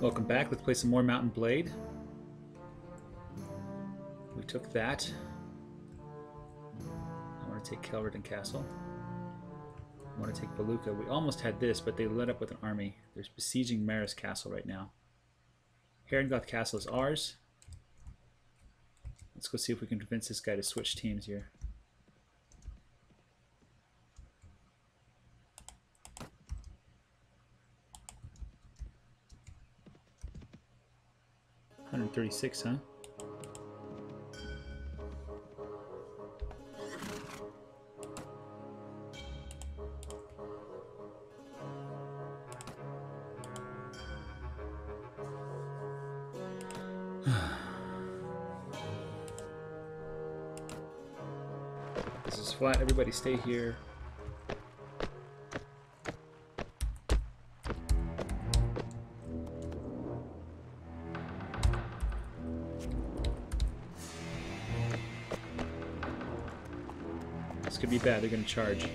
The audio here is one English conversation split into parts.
Welcome back. Let's play some more Mount and Blade. We took that. I want to take Kelredan Castle. I want to take Veluca. We almost had this, but they lit up with an army. They're besieging Maras Castle right now. Harringoth Castle is ours. Let's go see if we can convince this guy to switch teams here. Hundred thirty-six, huh? This is flat. Everybody stay here. This could be bad. They're going to charge.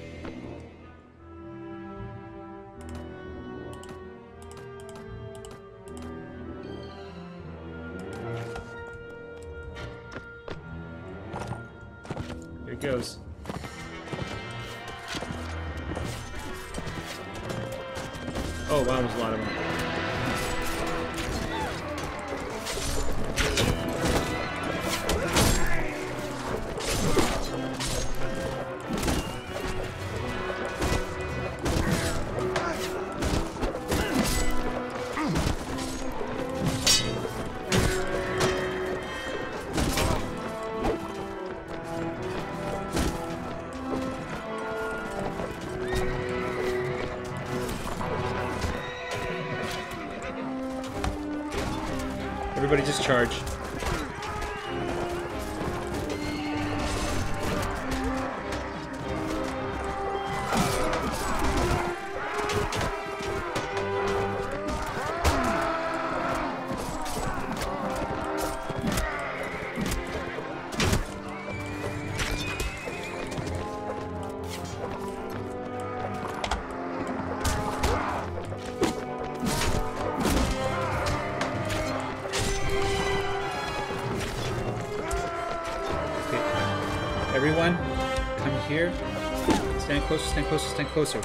Stand closer, stand closer,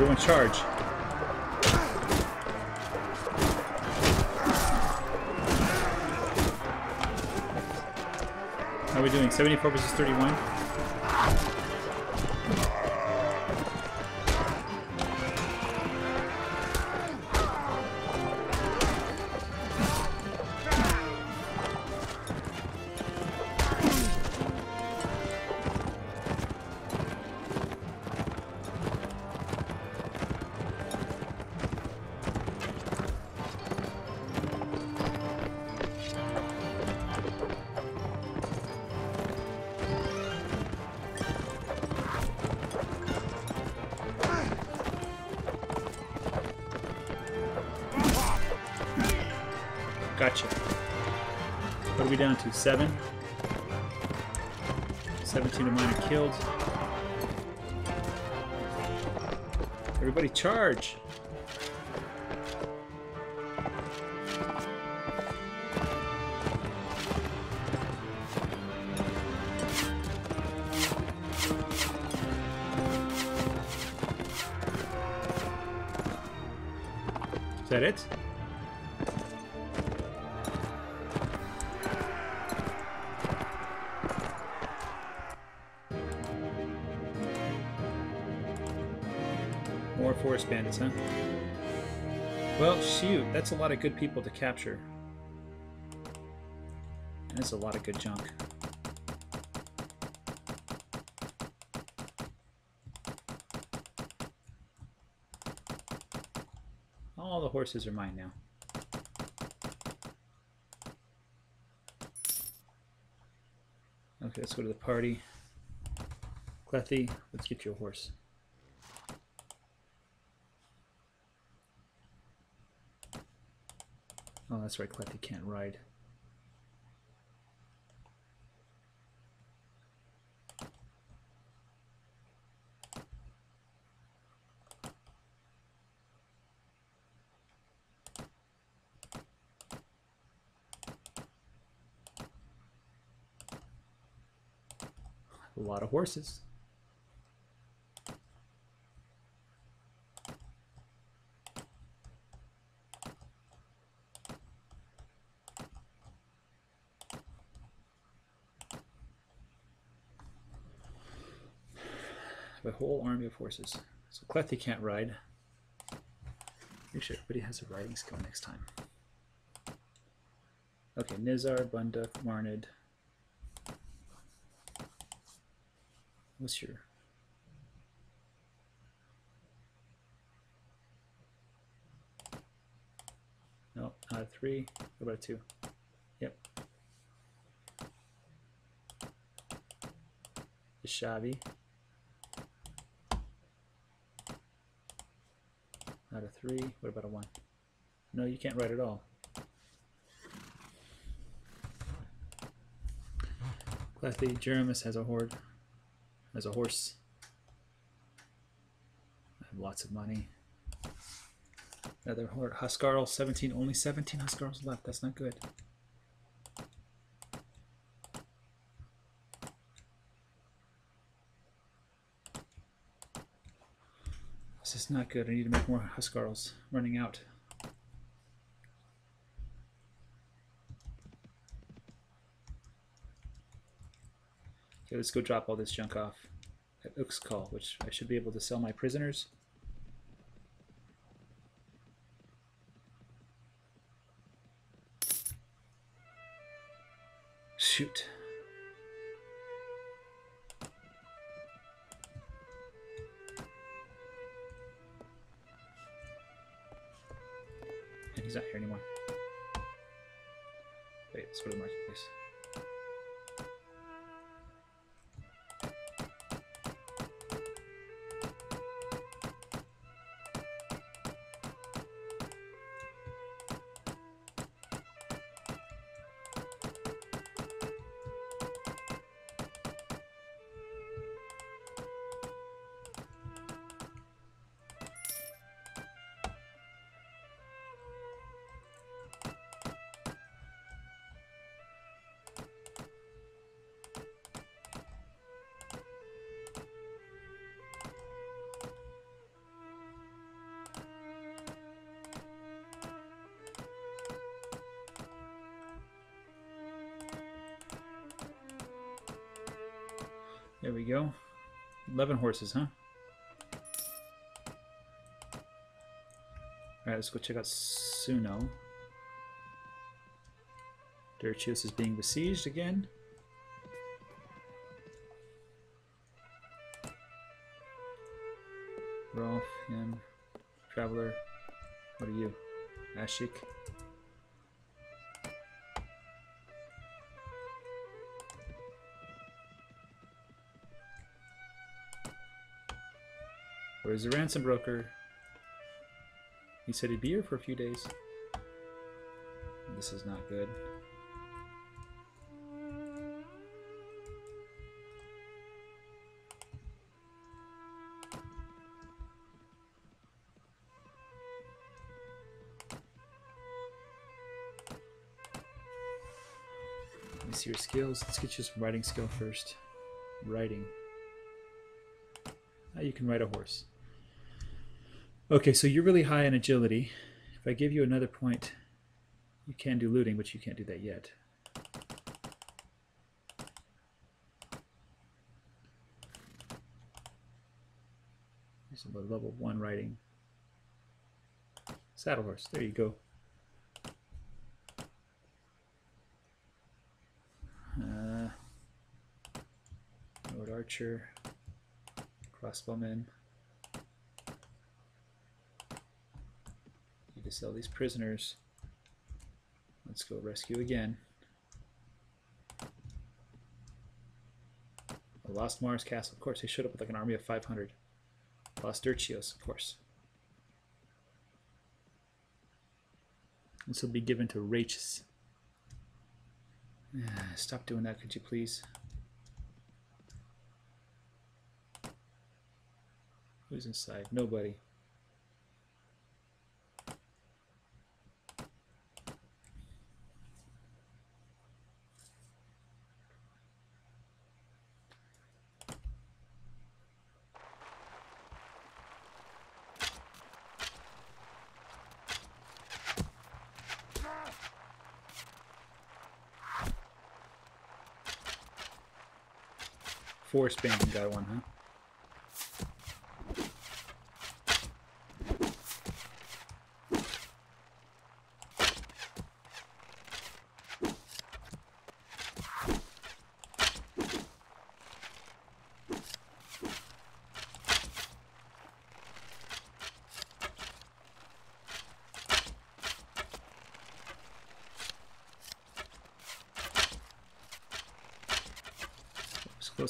everyone charge. How are we doing? 74 versus 31? Gotcha. What are we down to? Seven? 17 of mine are killed. Everybody charge! Is that it? Well, shoot, that's a lot of good people to capture. That's a lot of good junk. All the horses are mine now. Okay, let's go to the party. Klethi, let's get you a horse. Oh, that's right, Klethi can't ride. A lot of horses. Whole army of horses. So Klethi can't ride. Make sure everybody has a riding skill next time. Okay, Nizar, Bunduk, Marnid. What's your... No, not a three. What about two? Yep. Ishavi. A three. What about a one? No, you can't write at all. Klethi Jeremus has a horde. Has a horse. I have lots of money. Another horde. Huskarl, 17. Only 17 Huskarls left. That's not good. Is not good. I need to make more Huskarls. Running out. Okay, let's go drop all this junk off at Uxkhal, which I should be able to sell my prisoners. Shoot. Wait, let's go There we go. 11 horses, huh? Alright, let's go check out Suno. Derchios is being besieged again. Rolf, him, Traveler. What are you? Ashik. Where's the ransom broker? He said he'd be here for a few days. This is not good. Let see your skills. Let's get you some writing skill first. Writing. Ah, you can ride a horse. Okay, so you're really high in agility. If I give you another point, you can do looting, but you can't do that yet. Here's a level one riding. Saddle horse. There you go. Uh, Lord Archer. Crossbowmen. To sell these prisoners. Let's go rescue again. A Lost Maras Castle. Of course, they showed up with like an army of 500. Lost Derchios, of course. This will be given to Rachis. Ah, stop doing that, could you please? Who's inside? Nobody. Four Spain got one, huh?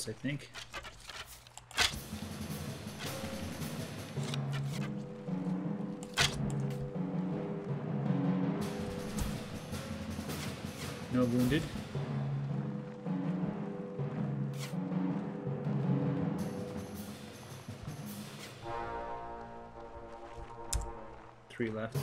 I think. No wounded. Three left.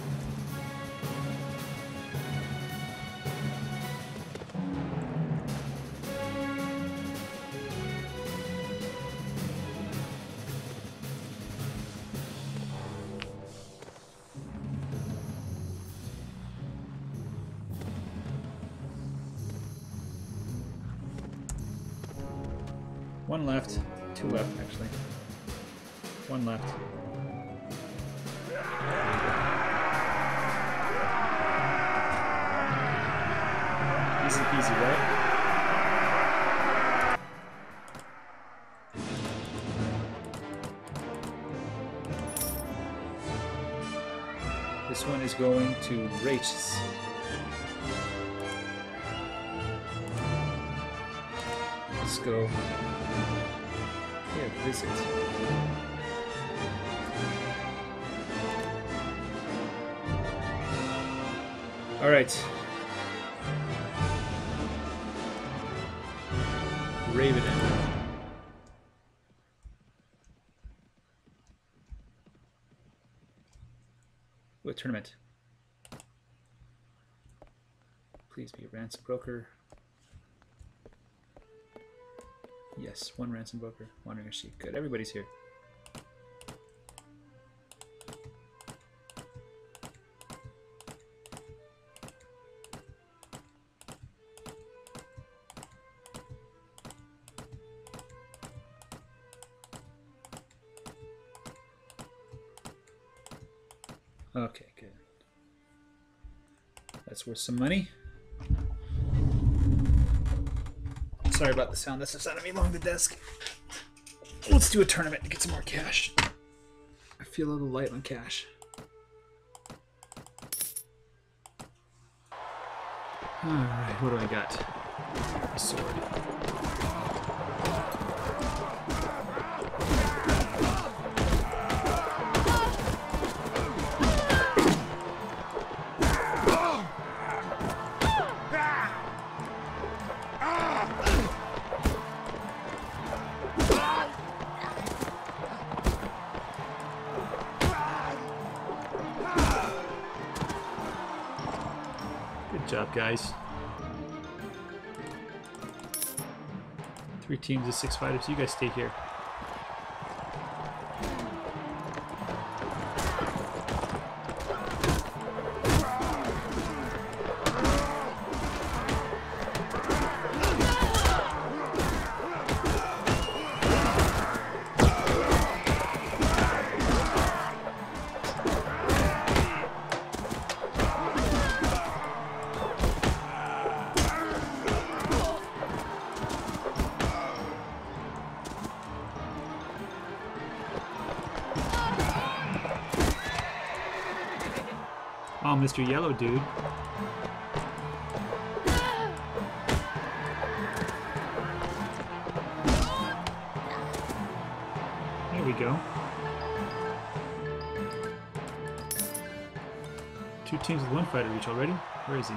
One left. Two left, actually. One left. Easy peasy, right? This one is going to Rachis. Let's go. Visit. All right. Raven. What tournament? Please be a ransom broker. Yes, one ransom broker, wandering a sheep. Good, everybody's here. Okay, good. That's worth some money. Sorry about the sound. That's the sound of me along the desk. Let's do a tournament to get some more cash. I feel a little light on cash. Alright, what do I got? A sword. Guys. Three teams of six fighters. You guys stay here. Oh, Mr. Yellow Dude. There we go. Two teams with one fighter each already? Where is he?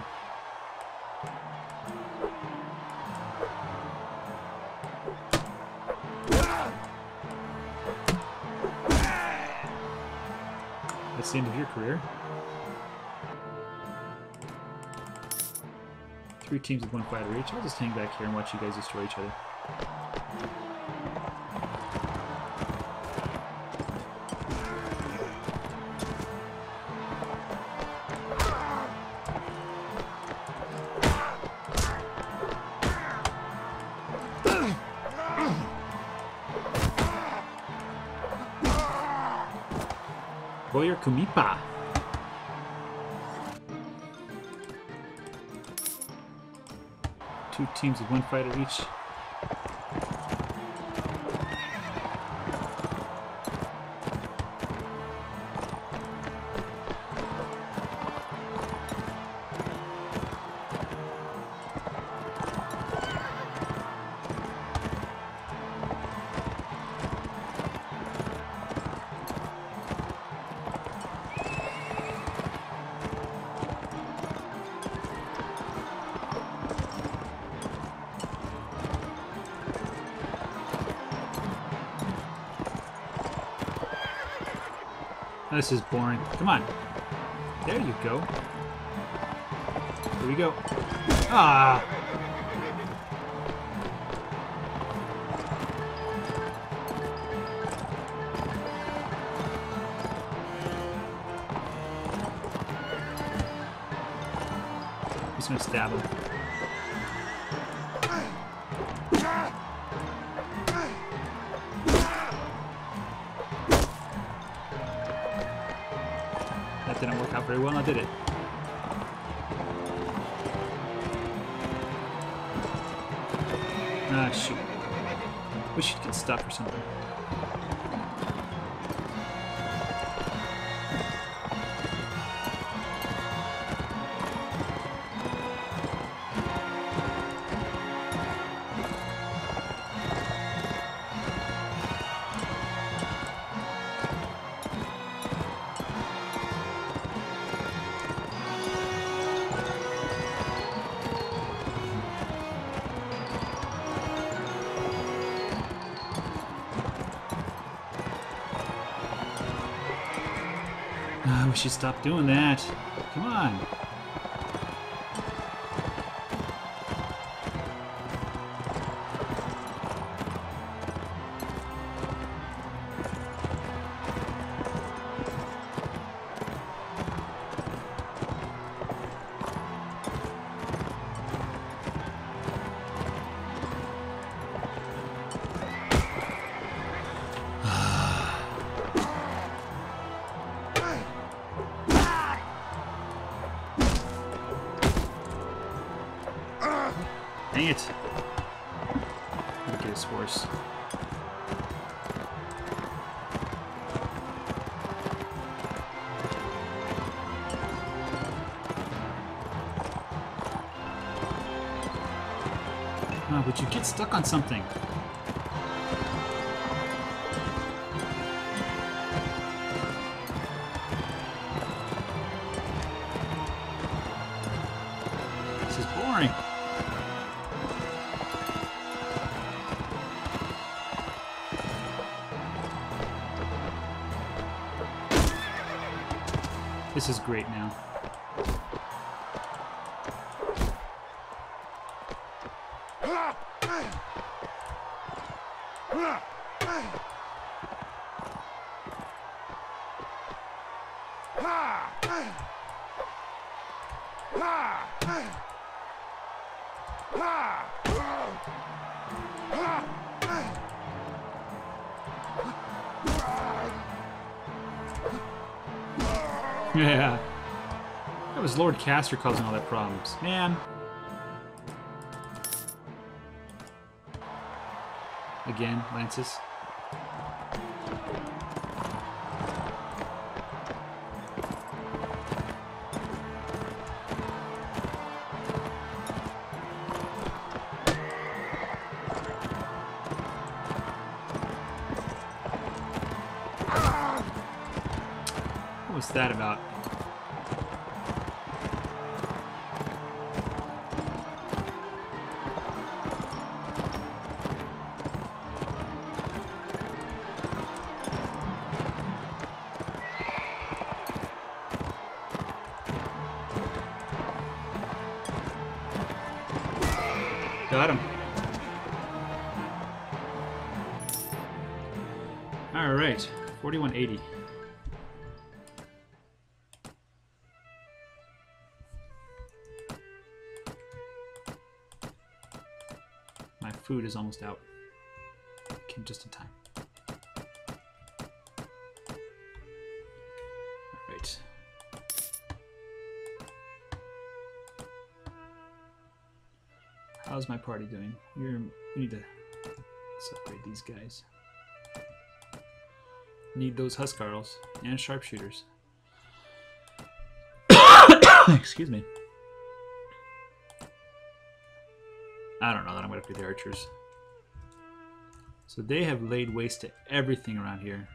That's the end of your career. Three teams with one fighter each. I'll just hang back here and watch you guys destroy each other. Boyar Kumipa. Two teams with one fighter each. This is boring. Come on. There you go. Here we go. Ah! Just gonna stab him. Didn't work out very well, now did it? Ah, shoot. Wish you'd get stuck or something. Stop doing that. Come on. Stuck on something? This is boring. This is great now. Yeah. That was Lord Caster causing all that problems. Man. Again, Lances. Got him. All right, 4180. My food is almost out. Came just in time. How's my party doing? You're, need to upgrade these guys. Need those Huskarls and sharpshooters. Excuse me. I don't know that I'm going to upgrade the archers. So they have laid waste to everything around here.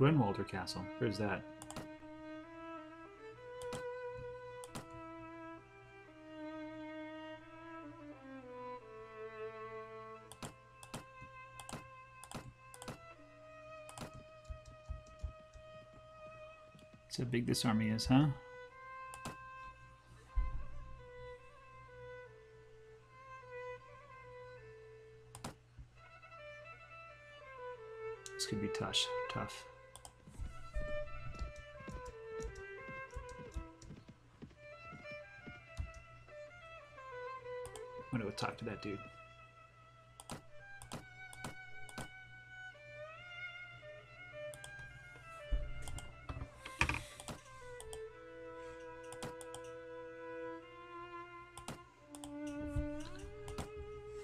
Grunwalder Castle. Where's that? That's how big this army is, huh? This could be tough. Tough. Talk to that dude.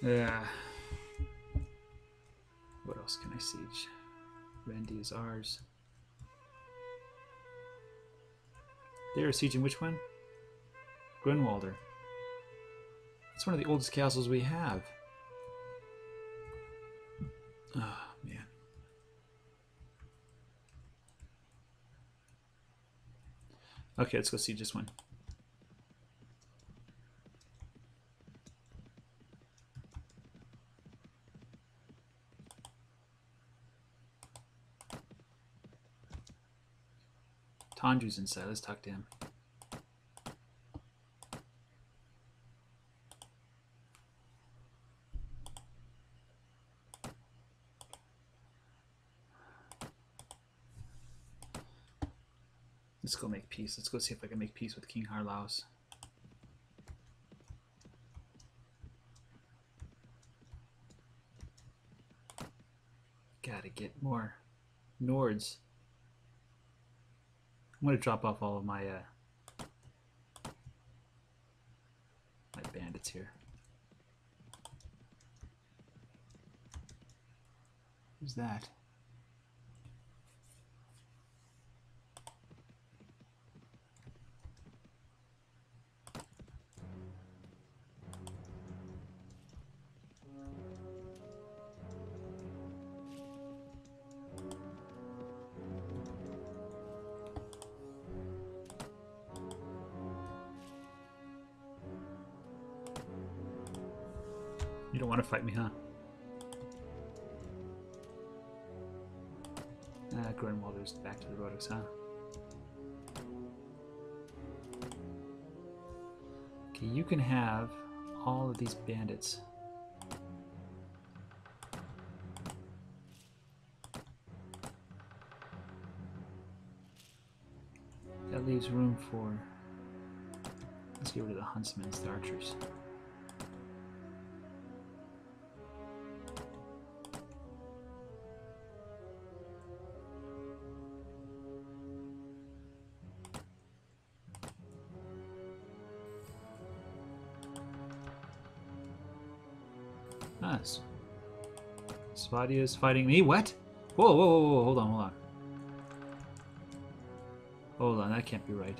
Yeah. What else can I siege? Randy is ours. They are sieging which one? Grunwalder. It's one of the oldest castles we have. Oh, man. Okay, let's go see this one. Tanju's inside. Let's talk to him. Let's go make peace. Let's go see if I can make peace with King Harlaus. Gotta get more Nords. I'm gonna drop off all of my uh, my bandits here. Who's that? Fight me, huh? Ah, back to the Rhodoks, huh? Okay, you can have all of these bandits. That leaves room for... Let's get rid of the huntsmen, the archers. Nice. Swadia is fighting me. What? Whoa, whoa, whoa, whoa, hold on, hold on. Hold on, that can't be right.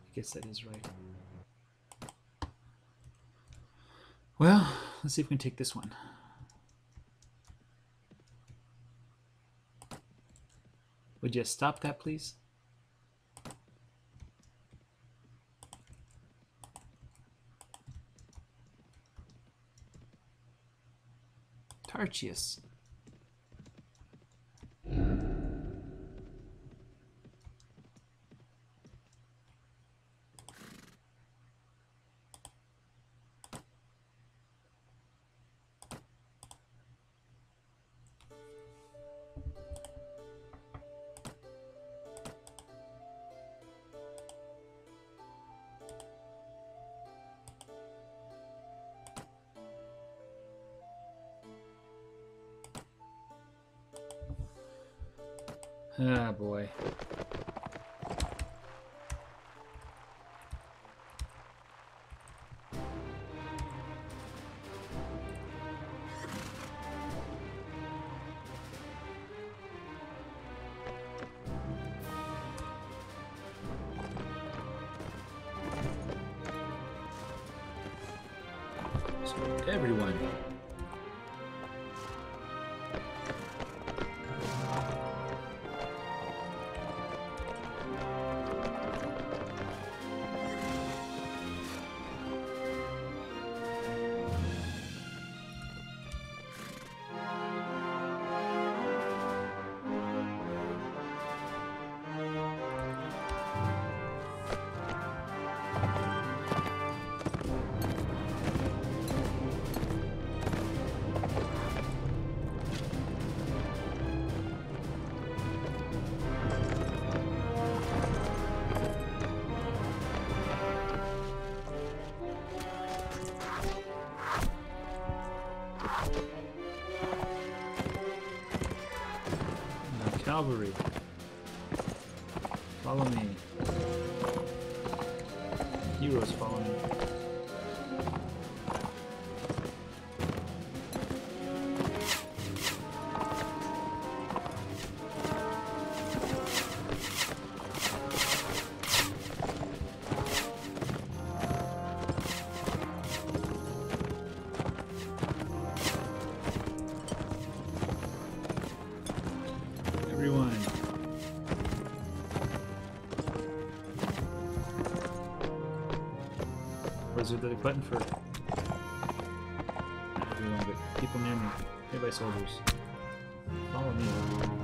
I guess that is right. Well, let's see if we can take this one. Would you stop that, please? Tarchius. Cavalry. Where's the button for? Everyone, but people near me. Nearby soldiers. Follow me.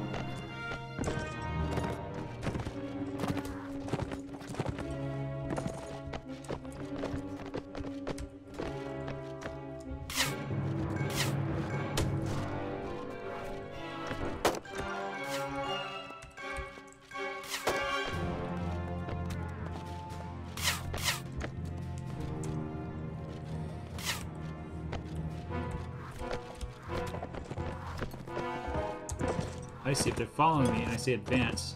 I see if they're following me and I say advance.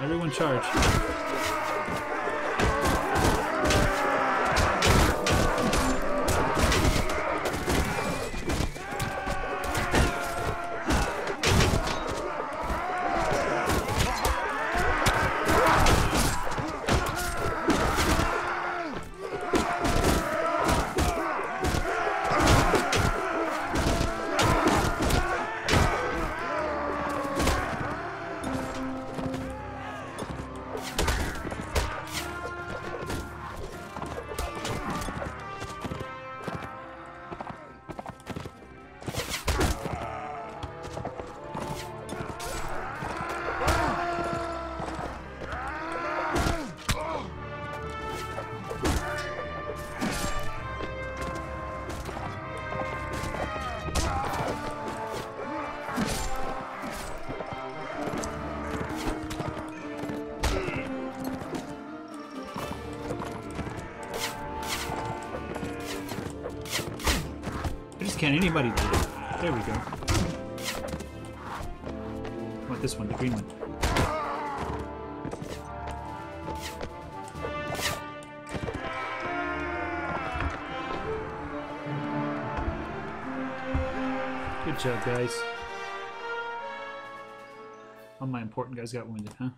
Everyone charge. Can anybody do? There we go. I want this one, the green one. Good job, guys. All my important guys got wounded, huh?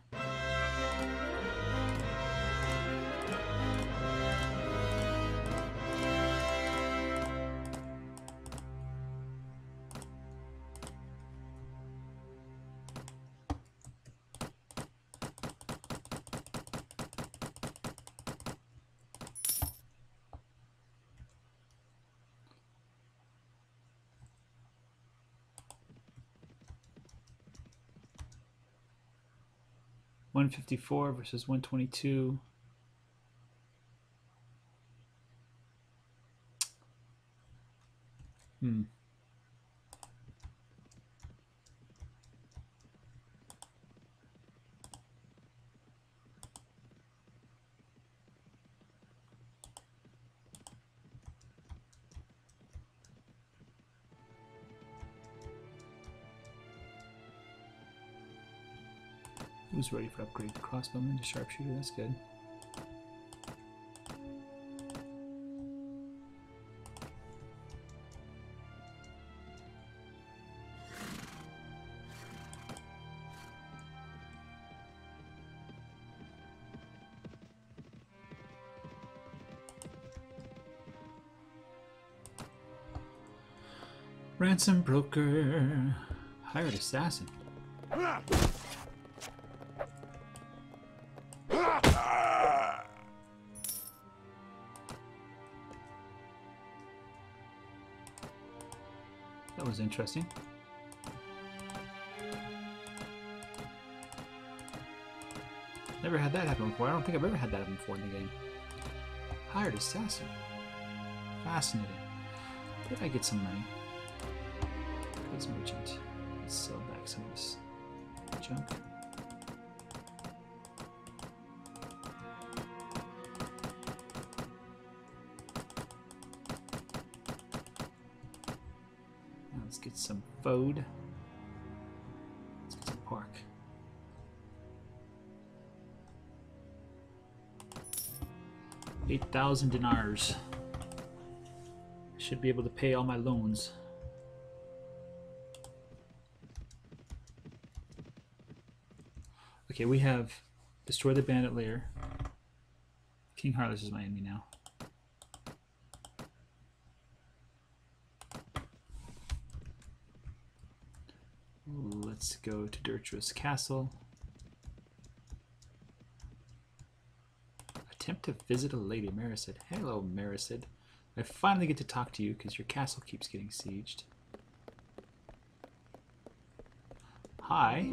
One fifty four versus one twenty two. Hmm. Who's ready for upgrade? Crossbowman to sharpshooter, that's good. Ransom broker. Hired assassin. Interesting. Never had that happen before. I don't think I've ever had that happen before in the game. Hired assassin. Fascinating. Did I get some money? Goods merchant. Let's sell back some of this junk. Some pork. Eight thousand dinars. Should be able to pay all my loans. Okay, we have destroy the bandit lair. King Harlaus is my enemy now. Let's go to Dirtrus Castle. Attempt to visit a lady, Marisid. Hello, Marisid. I finally get to talk to you because your castle keeps getting sieged. Hi.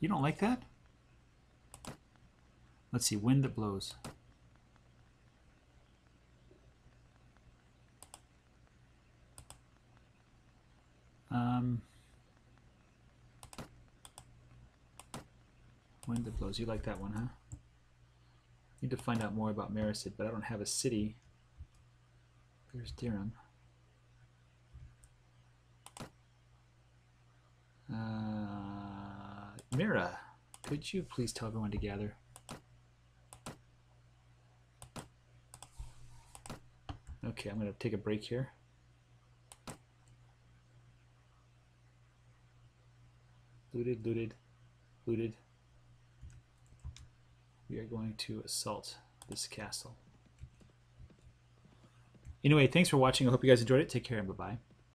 You don't like that? Let's see, wind that blows. Um, wind that blows. You like that one, huh? Need to find out more about Marisid, but I don't have a city. There's Dhirim. Uh, Mira, could you please tell everyone to gather? Okay, I'm going to take a break here. Looted, looted, looted. We are going to assault this castle. Anyway, thanks for watching. I hope you guys enjoyed it. Take care and bye-bye.